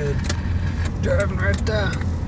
good. Driving right there.